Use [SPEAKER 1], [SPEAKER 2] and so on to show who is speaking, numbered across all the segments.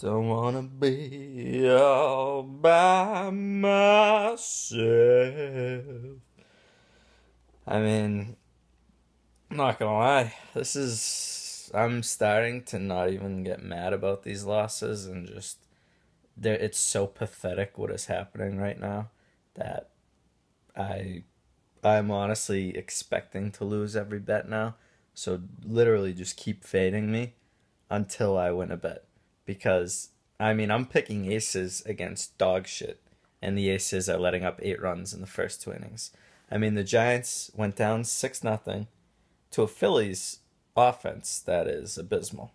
[SPEAKER 1] Don't wanna be all by myself. I mean, I'm not gonna lie, this is. I'm starting to not even get mad about these losses and just. There, it's so pathetic what is happening right now that I I'm honestly expecting to lose every bet now. So literally just keep fading me until I win a bet because I mean I'm picking aces against dog shit, and the aces are letting up eight runs in the first two innings. I mean the Giants went down six nothing to a Phillies offense that is abysmal,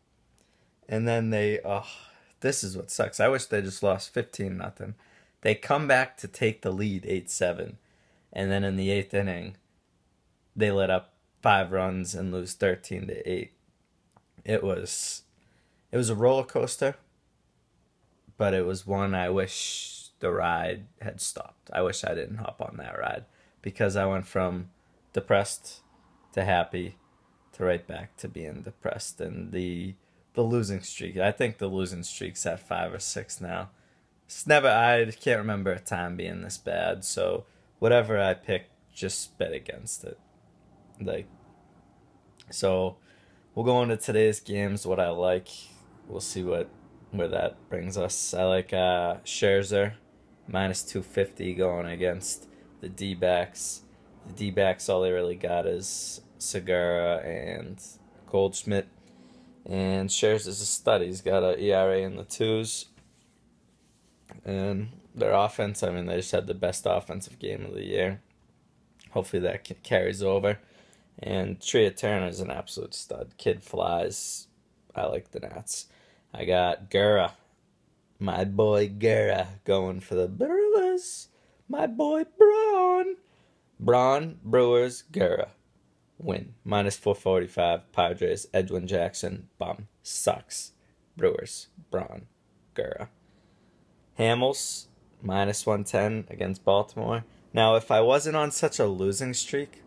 [SPEAKER 1] and then they oh this is what sucks. I wish they just lost fifteen nothing. They come back to take the lead eight seven, and then in the eighth inning, they let up five runs and lose thirteen to eight. It was it was a roller coaster, but it was one I wish the ride had stopped. I wish I didn't hop on that ride because I went from depressed to happy to right back to being depressed and the the losing streak. I think the losing streak's at five or six now. It's never I can't remember a time being this bad, so whatever I pick, just bet against it. Like so we'll go into today's games, what I like, we'll see what where that brings us. I like uh, Scherzer minus 250 going against the D backs. The D backs, all they really got is Segura and Goldschmidt. And Scherzer's a stud. He's got an ERA in the twos. And their offense, I mean, they just had the best offensive game of the year. Hopefully that carries over. And Trea is an absolute stud. Kid flies. I like the Nats. I got Guerra, my boy Guerra, going for the Brewers. My boy Braun. Braun, Brewers, Guerra. Win. Minus 445. Padres, Edwin Jackson. Bum. Sucks. Brewers, Braun, Guerra. Hamels, minus 110 against Baltimore. Now, if I wasn't on such a losing streak,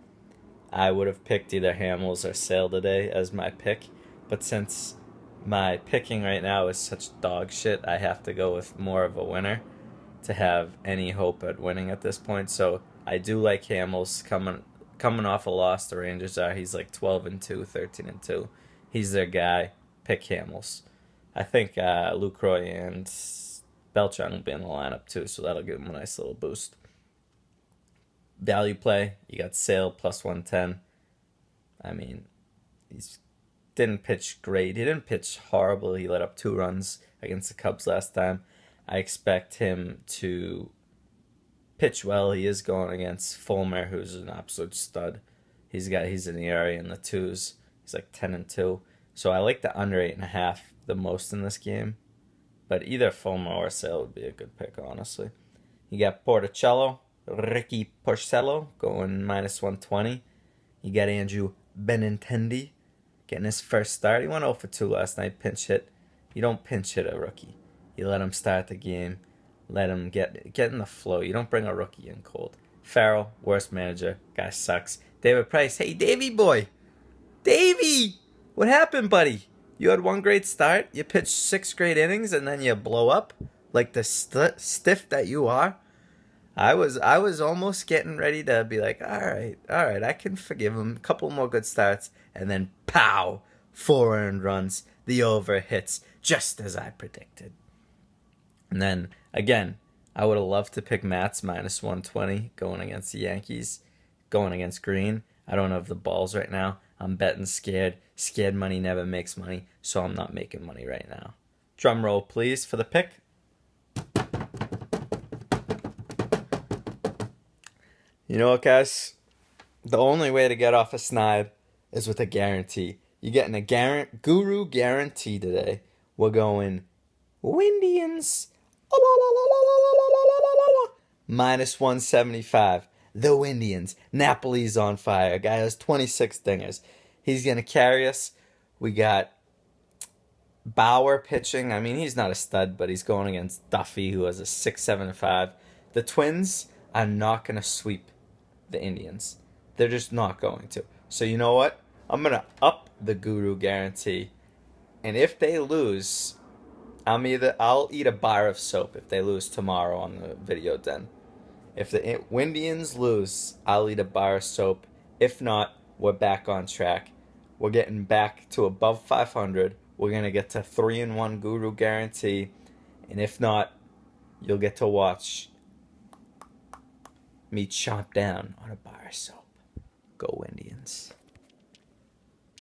[SPEAKER 1] I would have picked either Hamels or Sale today as my pick. But since my picking right now is such dog shit. I have to go with more of a winner to have any hope at winning at this point. So I do like Hamels coming coming off a loss. The Rangers are. He's like 12 and 2, 13 and 2. He's their guy. Pick Hamels. I think uh, Lucroy and Beltran will be in the lineup too, so that'll give him a nice little boost. Value play, you got Sale plus 110. I mean, he's didn't pitch great. He didn't pitch horrible. He let up two runs against the Cubs last time. I expect him to pitch well. He is going against Fulmer, who's an absolute stud. He's got he's in the ERA in the twos. He's like ten and two. So I like the under eight and a half the most in this game. But either Fulmer or Sale would be a good pick, honestly. You got Porticello, Ricky Porcello going minus one twenty. You got Andrew Benintendi getting his first start. He went 0 for 2 last night, pinch hit. You don't pinch hit a rookie. You let him start the game, let him get get in the flow. You don't bring a rookie in cold. Farrell, worst manager, guy sucks. David Price, hey Davy boy, Davy, what happened, buddy? You had one great start. You pitched six great innings, and then you blow up like the st- stiff that you are. I was I was almost getting ready to be like, all right, all right, I can forgive him. A couple more good starts, and then pow, four earned runs. The over hits just as I predicted. And then again, I would have loved to pick Matz minus one twenty going against the Yankees, going against Green. I don't have the balls right now. I'm betting scared. Scared money never makes money, so I'm not making money right now. Drum roll, please, for the pick. You know what, guys? The only way to get off a snide is with a guarantee. You're getting a guarantee, guru guarantee today. We're going Windians minus 175. The Windians. Napoli's on fire. Guy has 26 dingers. He's going to carry us. We got Bauer pitching. I mean, he's not a stud, but he's going against Duffy, who has a 6.75. The Twins are not going to sweep the Indians. They're just not going to. So you know what? I'm gonna up the Guru guarantee, and if they lose, I'm either I'll eat a bar of soap if they lose tomorrow on the video den. If the I- Windians lose, I'll eat a bar of soap. If not, we're back on track. We're getting back to above 500. We're gonna get to three and one guru guarantee, and if not, you'll get to watch me chomp down on a bar of soap. Go Indians.